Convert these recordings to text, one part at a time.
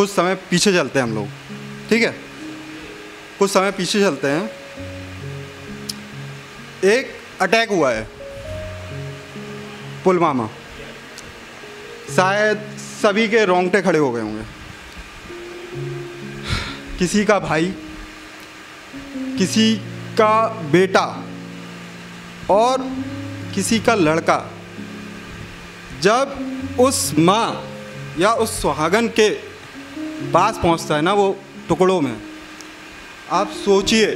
कुछ समय पीछे चलते हैं हम लोग। ठीक है? कुछ समय पीछे चलते हैं। एक अटैक हुआ है। पुलवामा। शायद सभी के रोंगटे खड़े हो गए होंगे। किसी का भाई, किसी का बेटा और किसी का लड़का जब उस माँ या उस सुहागन के पास पहुँचता है ना वो टुकड़ों में। आप सोचिए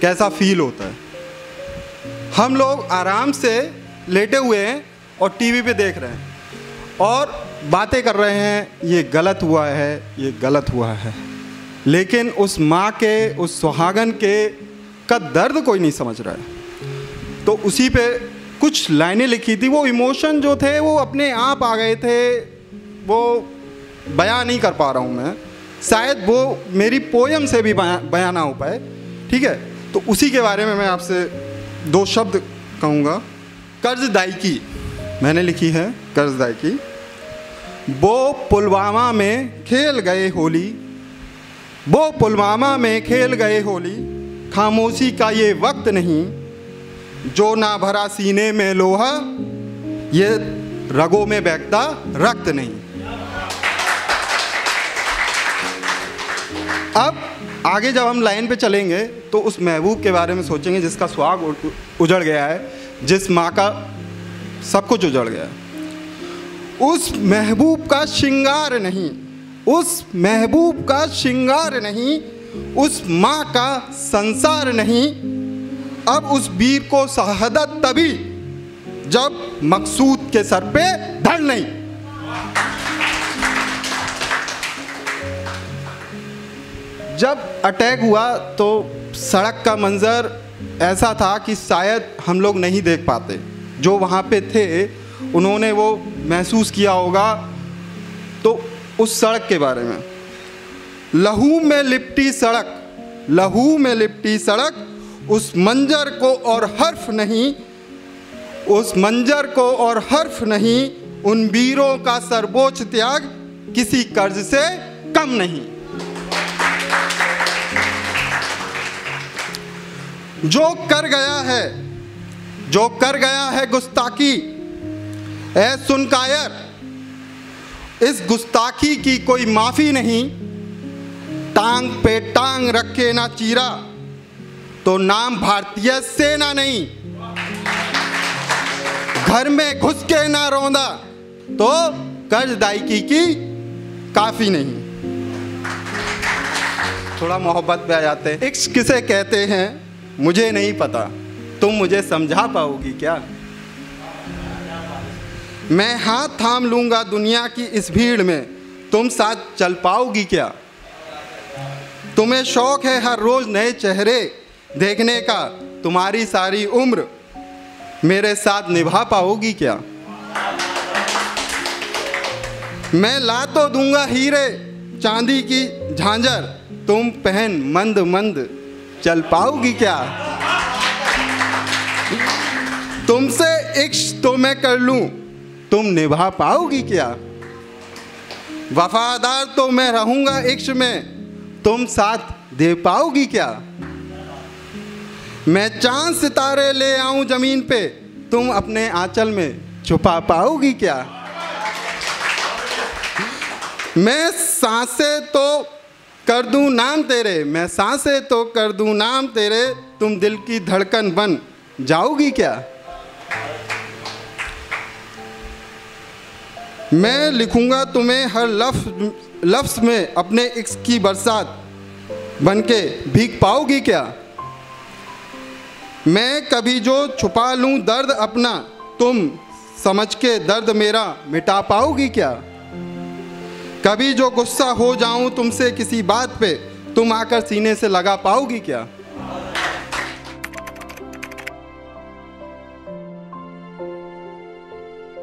कैसा फील होता है। हम लोग आराम से लेटे हुए हैं और टीवी पे देख रहे हैं और बातें कर रहे हैं, ये गलत हुआ है, ये गलत हुआ है। लेकिन उस माँ के, उस सुहागन के का दर्द कोई नहीं समझ रहा है। तो उसी पे कुछ लाइनें लिखी थी, वो इमोशन जो थे, वो अपने आप आ गए थे, वो बयां नहीं कर पा रहा हूँ मैं। शायद वो मेरी पोयम से भी बयां ना हो पाए। ठीक है? तो उसी के बारे में मैं आपसे दो शब्द कहूँगा। कर्जदायकी, मैंने लिखी है कर्जदायकी। वो पुलवामा में खेल गए होली। वो पुलवामा में खेल गए होली। खामोशी का ये वक्त नहीं। जो ना भरा सीने में लोहा, ये रगों में बहता रक्त नहीं। अब आगे जब हम लाइन पे चलेंगे तो उस महबूब के बारे में सोचेंगे जिसका सुहाग उजड़ गया है, जिस माँ का सब कुछ उजड़ गया उस महबूब का श्रृंगार नहीं, उस महबूब का श्रृंगार नहीं, उस माँ का संसार नहीं। अब उस वीर को शहादत तभी, जब मकसूद के सर पे धड़ नहीं। जब अटैक हुआ तो सड़क का मंज़र ऐसा था कि शायद हम लोग नहीं देख पाते। जो वहाँ पे थे, उन्होंने वो महसूस किया होगा तो उस सड़क के बारे में। लहू में लिपटी सड़क, लहू में लिपटी सड़क, उस मंजर को और हर्फ नहीं, उस मंजर को और हर्फ नहीं, उन वीरों का सर्वोच्च त्याग किसी कर्ज से कम नहीं। जो कर गया है, जो कर गया है गुस्ताखी ए सुनकायर, इस गुस्ताखी की कोई माफ़ी नहीं। टांग पे टांग रखे ना चीरा तो नाम भारतीय सेना नहीं। घर में घुस के ना रोंदा तो कर्जदायकी की काफ़ी नहीं। थोड़ा मोहब्बत पे आ जाते हैं। इक्स किसे कहते हैं? मुझे नहीं पता। तुम मुझे समझा पाओगी क्या? मैं हाथ थाम लूँगा दुनिया की इस भीड़ में। तुम साथ चल पाओगी क्या? तुम्हें शौक है हर रोज नए चेहरे देखने का। तुम्हारी सारी उम्र मेरे साथ निभा पाओगी क्या? मैं ला तो दूँगा हीरे, चांदी की झांझर। तुम पहन मंद मंद। चल पाओगी क्या? तुमसे इक्श तो मैं कर लूँ, तुम निभा पाओगी क्या? वफादार तो मैं रहूँगा इक्श में, तुम साथ दे पाओगी क्या? मैं चाँद सितारे ले आऊँ ज़मीन पे, तुम अपने आंचल में छुपा पाओगी क्या? मैं सांसे तो कर दूँ नाम तेरे, मैं सांसे तो कर दूँ नाम तेरे, तुम दिल की धड़कन बन जाओगी क्या? मैं लिखूँगा तुम्हें हर लफ्ज, लफ्ज़ में अपने इक्स की बरसात बन के भीग पाओगी क्या? मैं कभी जो छुपा लूँ दर्द अपना, तुम समझ के दर्द मेरा मिटा पाओगी क्या? कभी जो गुस्सा हो जाऊँ तुमसे किसी बात पे, तुम आकर सीने से लगा पाओगी क्या?